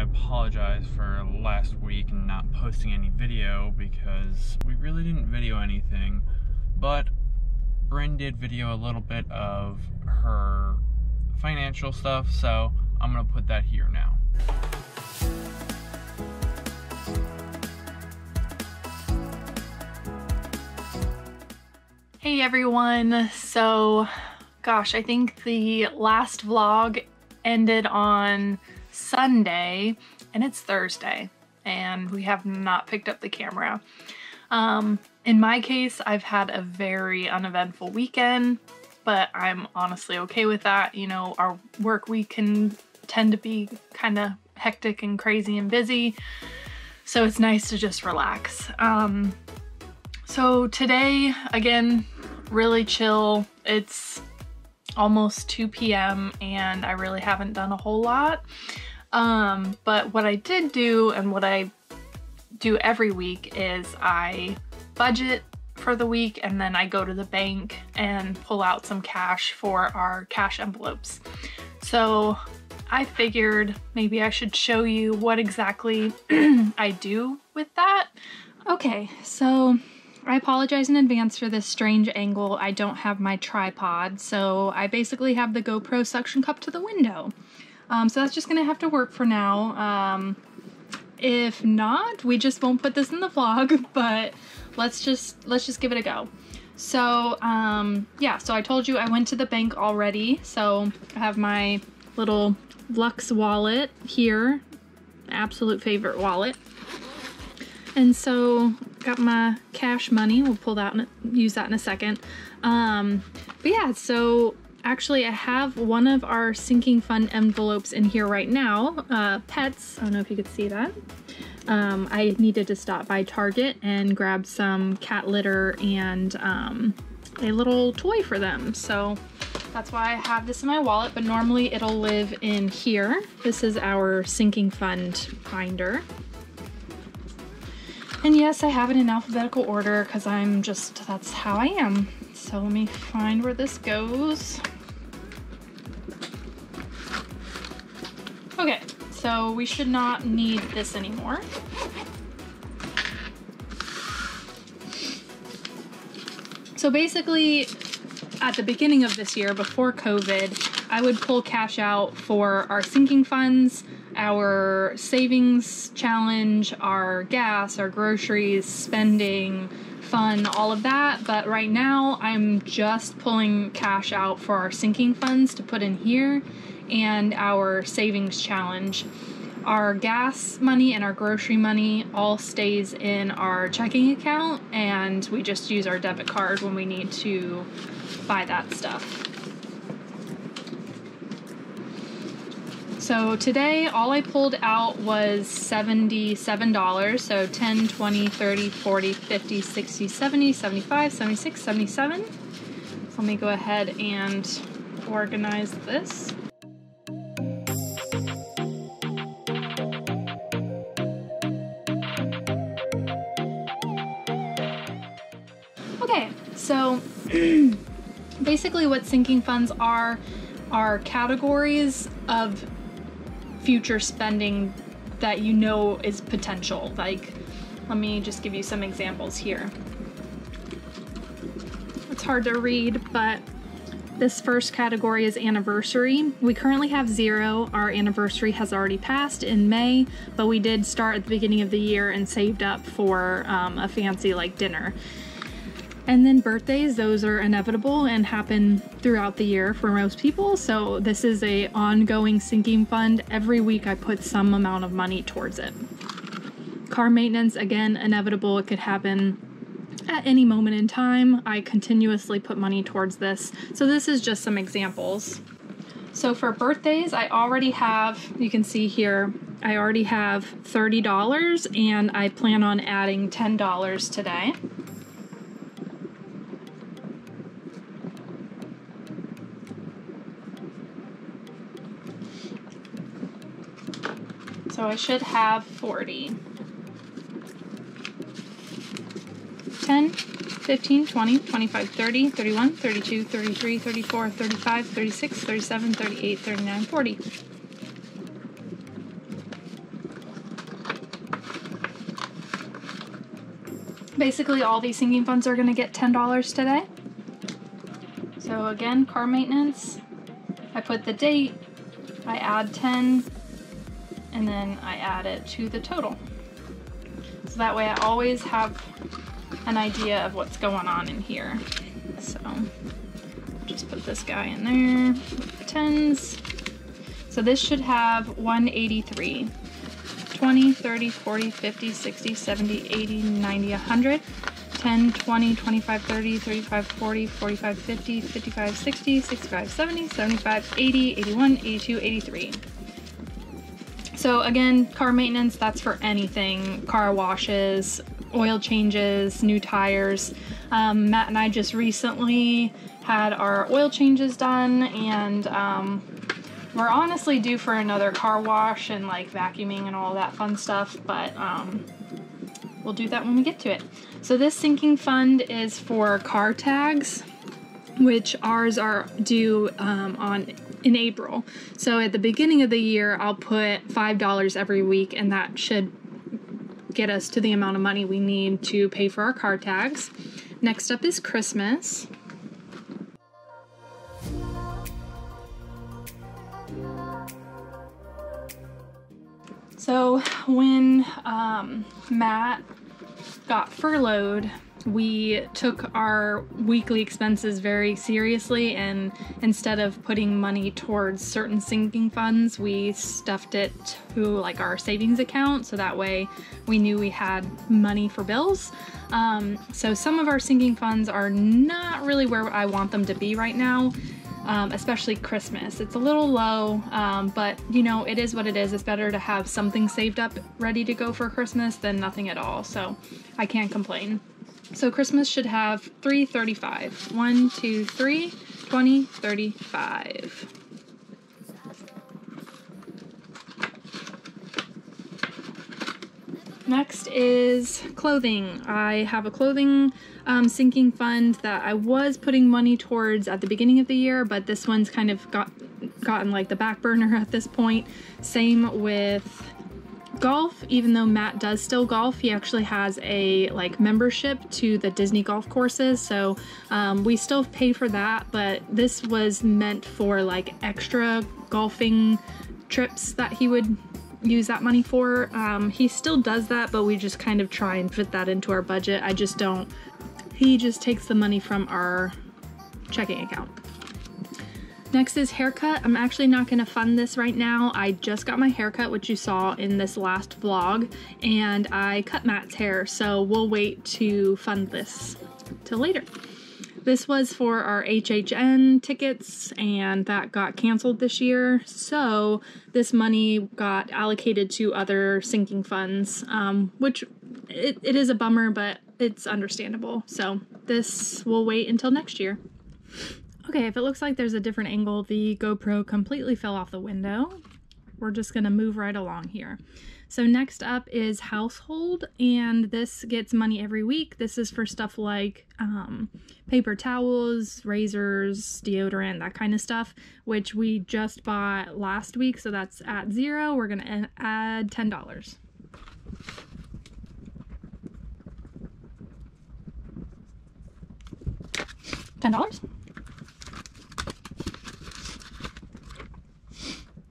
apologize for last week and not posting any video because we really didn't video anything. But Bryn did video a little bit of her financial stuff, so I'm gonna put that here now. Hey everyone, so gosh, I think the last vlog ended on Sunday and it's Thursday and we have not picked up the camera. Um, in my case, I've had a very uneventful weekend, but I'm honestly okay with that. You know, our work week can tend to be kind of hectic and crazy and busy, so it's nice to just relax. Um, so today, again, really chill. It's almost 2 p.m. and I really haven't done a whole lot. Um, but what I did do and what I do every week is I budget for the week and then I go to the bank and pull out some cash for our cash envelopes. So I figured maybe I should show you what exactly I do with that. Okay, so I apologize in advance for this strange angle. I don't have my tripod, so I basically have the GoPro suction cup to the window. Um, so that's just gonna have to work for now. Um, if not, we just won't put this in the vlog, but let's just, let's just give it a go. So, um, yeah, so I told you I went to the bank already. So I have my little Lux wallet here, absolute favorite wallet. And so got my cash money. We'll pull that and use that in a second. Um, but yeah, so actually I have one of our sinking fund envelopes in here right now. Uh, pets, I don't know if you could see that. Um, I needed to stop by Target and grab some cat litter and um, a little toy for them. So that's why I have this in my wallet, but normally it'll live in here. This is our sinking fund binder. And yes, I have it in alphabetical order because I'm just, that's how I am. So let me find where this goes. Okay, so we should not need this anymore. So basically, at the beginning of this year, before COVID, I would pull cash out for our sinking funds, our savings challenge, our gas, our groceries, spending, fun, all of that. But right now, I'm just pulling cash out for our sinking funds to put in here and our savings challenge. Our gas money and our grocery money all stays in our checking account, and we just use our debit card when we need to buy that stuff. So today all I pulled out was $77. So 10, 20, 30, 40, 50, 60, 70, 75, 76, 77. So let me go ahead and organize this. Okay, so basically what sinking funds are are categories of future spending that you know is potential. Like, let me just give you some examples here. It's hard to read, but this first category is anniversary. We currently have zero. Our anniversary has already passed in May, but we did start at the beginning of the year and saved up for um, a fancy like dinner. And then birthdays, those are inevitable and happen throughout the year for most people. So this is a ongoing sinking fund. Every week I put some amount of money towards it. Car maintenance, again, inevitable. It could happen at any moment in time. I continuously put money towards this. So this is just some examples. So for birthdays, I already have, you can see here, I already have $30 and I plan on adding $10 today. So I should have 40. 10, 15, 20, 25, 30, 31, 32, 33, 34, 35, 36, 37, 38, 39, 40. Basically, all these sinking funds are going to get $10 today. So again, car maintenance. I put the date. I add 10 and then I add it to the total. So that way I always have an idea of what's going on in here. So just put this guy in there tens. So this should have 183. 20, 30, 40, 50, 60, 70, 80, 90, 100. 10, 20, 25, 30, 35, 40, 45, 50, 55, 60, 65, 70, 75, 80, 81, 82, 83. So again, car maintenance, that's for anything. Car washes, oil changes, new tires. Um, Matt and I just recently had our oil changes done and um, we're honestly due for another car wash and like vacuuming and all that fun stuff, but um, we'll do that when we get to it. So this sinking fund is for car tags, which ours are due um, on in April. So at the beginning of the year, I'll put $5 every week and that should get us to the amount of money we need to pay for our car tags. Next up is Christmas. So when um, Matt got furloughed, we took our weekly expenses very seriously and instead of putting money towards certain sinking funds we stuffed it to like our savings account so that way we knew we had money for bills um, so some of our sinking funds are not really where i want them to be right now um, especially Christmas. It's a little low, um, but you know, it is what it is. It's better to have something saved up ready to go for Christmas than nothing at all. So I can't complain. So Christmas should have 335. 1, 2, 3, 20, 35. Next is clothing. I have a clothing um, sinking fund that I was putting money towards at the beginning of the year, but this one's kind of got gotten like the back burner at this point. Same with golf even though matt does still golf he actually has a like membership to the disney golf courses. So um, we still pay for that but this was meant for like extra golfing trips that he would use that money for. Um, he still does that but we just kind of try and fit that into our budget. I just don't he just takes the money from our checking account Next is haircut. I'm actually not to fund this right now. I just got my haircut, which you saw in this last vlog, and I cut Matt's hair, so we'll wait to fund this till later. This was for our HHN tickets, and that got canceled this year, so this money got allocated to other sinking funds, um, which it, it is a bummer, but it's understandable. So this will wait until next year. Okay, if it looks like there's a different angle, the GoPro completely fell off the window. We're just gonna move right along here. So next up is household, and this gets money every week. This is for stuff like um, paper towels, razors, deodorant, that kind of stuff, which we just bought last week, so that's at zero. We're gonna add $10. $10?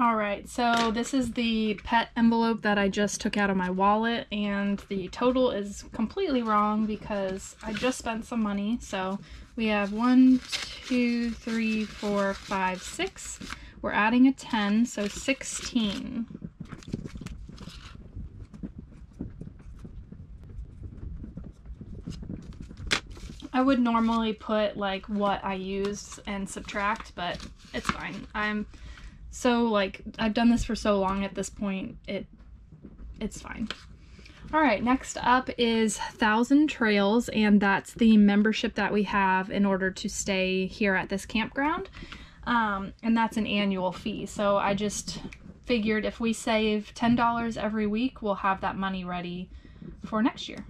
All right, so this is the pet envelope that I just took out of my wallet, and the total is completely wrong because I just spent some money. So we have one, two, three, four, five, six. We're adding a 10, so 16. I would normally put like what I used and subtract, but it's fine. I'm so like I've done this for so long at this point, it it's fine. All right, next up is Thousand Trails, and that's the membership that we have in order to stay here at this campground. Um, and that's an annual fee. So I just figured if we save $10 every week, we'll have that money ready for next year.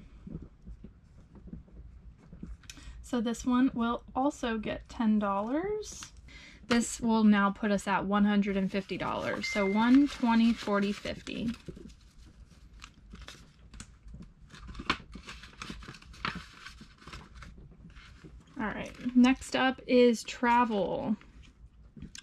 So this one will also get $10. This will now put us at $150. So 120, 40, 50. All right, next up is travel.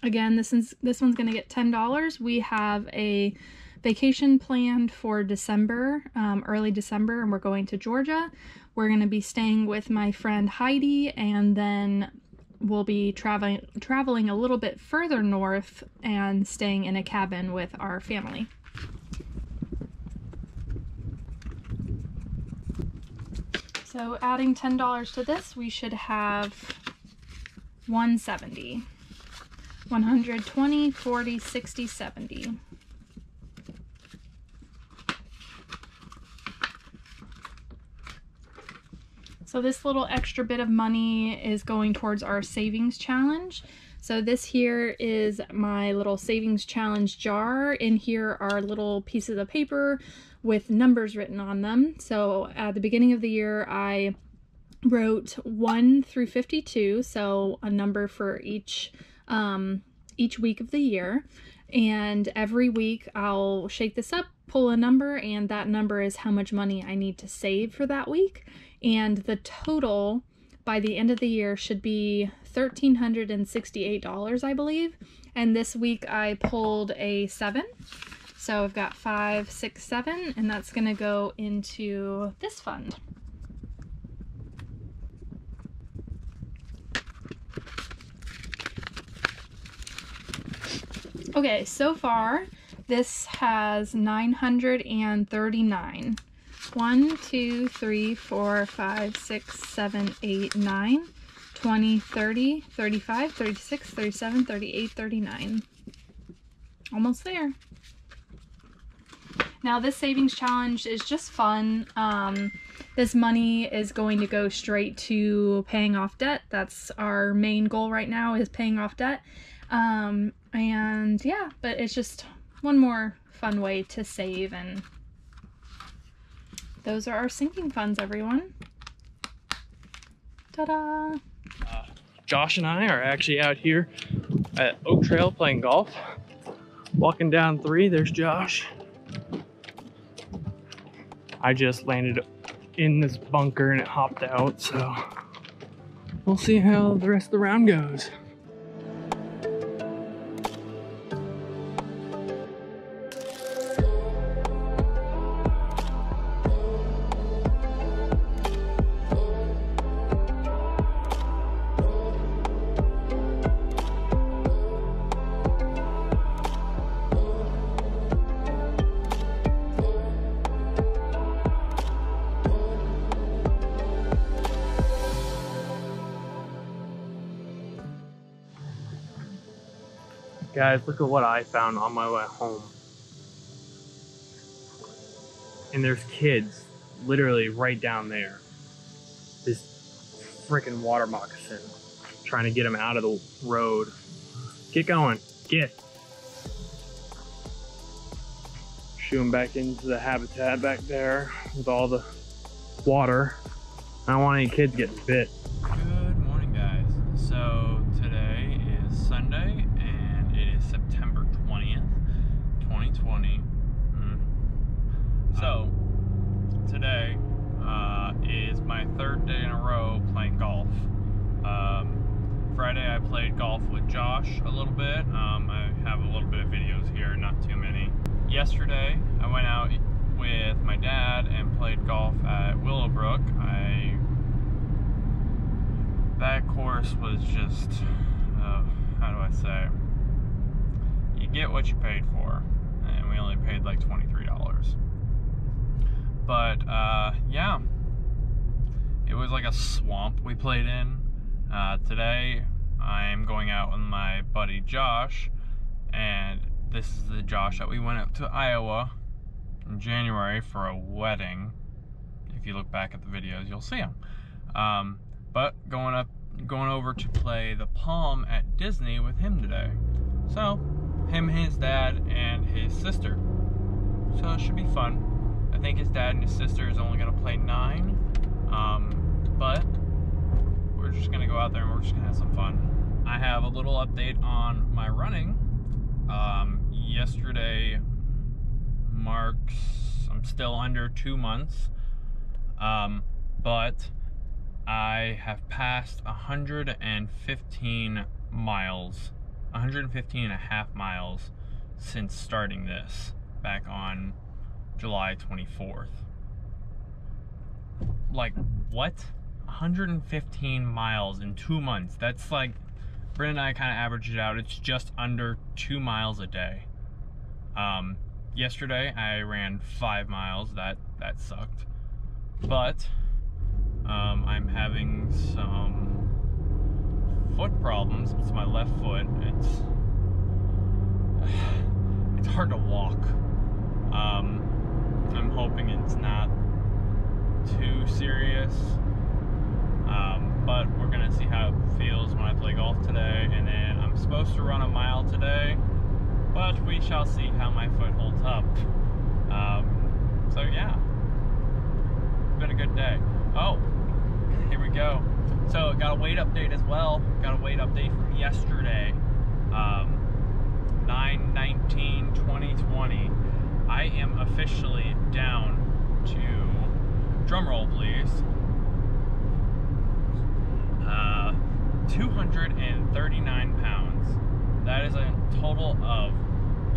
Again, this is this one's gonna get ten dollars. We have a vacation planned for December, um, early December, and we're going to Georgia. We're gonna be staying with my friend Heidi, and then we'll be traveling traveling a little bit further north and staying in a cabin with our family. So adding $10 to this, we should have 170. 120, 40, 60, 70. So this little extra bit of money is going towards our savings challenge. So this here is my little savings challenge jar. In here are little pieces of paper with numbers written on them. So at the beginning of the year, I wrote 1 through 52, so a number for each um, each week of the year. And every week I'll shake this up, pull a number, and that number is how much money I need to save for that week. And the total by the end of the year should be $1,368, I believe. And this week I pulled a seven. So I've got five, six, seven, and that's gonna go into this fund. Okay, so far this has 939. 1, 2, 3, 4, 5, 6, 7, 8, 9, 20, 30, 35, 36, 37, 38, 39. Almost there. Now this savings challenge is just fun. Um, this money is going to go straight to paying off debt. That's our main goal right now is paying off debt. Um, and yeah, but it's just one more fun way to save and those are our sinking funds, everyone. Ta-da! Uh, Josh and I are actually out here at Oak Trail playing golf. Walking down three, there's Josh. I just landed in this bunker and it hopped out, so we'll see how the rest of the round goes. Guys, look at what I found on my way home. And there's kids literally right down there. This freaking water moccasin. Trying to get them out of the road. Get going. Get. Shoo them back into the habitat back there with all the water. I don't want any kids getting bit. Good morning, guys. So today is Sunday and it is September 20th, 2020. Mm. So today uh, is my third day in a row playing golf. Um, Friday I played golf with Josh a little bit. Um, I have a little bit of videos here, not too many. Yesterday I went out with my dad and played golf at Willowbrook. I that course was just uh, how do I say? You get what you paid for, and we only paid like twenty three dollars. But uh, yeah, it was like a swamp we played in. Uh, today I'm going out with my buddy Josh, and this is the Josh that we went up to Iowa in January for a wedding. If you look back at the videos, you'll see him. Um, but going up, going over to play the Palm at Disney with him today. So, him, his dad, and his sister. So it should be fun. I think his dad and his sister is only gonna play nine, um, but we're just gonna go out there and we're just gonna have some fun. I have a little update on my running. Um, yesterday marks, I'm still under two months, um, but I have passed 115 miles, 115 and a half miles since starting this back on July 24th. Like, what? 115 miles in two months. That's like, Bryn and I kind of averaged it out. It's just under two miles a day. Um, yesterday I ran five miles. That that sucked. But um, I'm having some foot problems. It's my left foot. It's it's hard to walk. Um, I'm hoping it's not too serious. Um, but we're gonna see how it feels when I play golf today, and then I'm supposed to run a mile today, but we shall see how my foot holds up. Um, so yeah, it's been a good day. Oh, here we go. So got a weight update as well. Got a weight update from yesterday, um, 9-19-2020. I am officially down to, drumroll please, uh, 239 pounds. That is a total of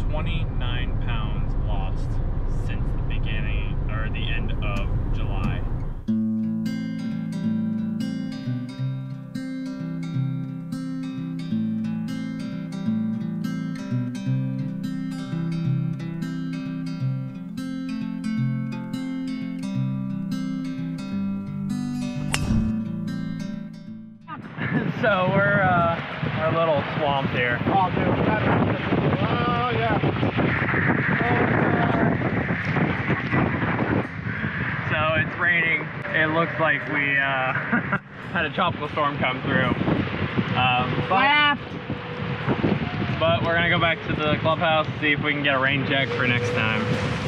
29 pounds lost since the beginning or the end of July. So we're uh, we're a little swamped here. Oh, dude. Oh, yeah. So it's raining. It looks like we uh, had a tropical storm come through. Um, but, but we're gonna go back to the clubhouse see if we can get a rain check for next time.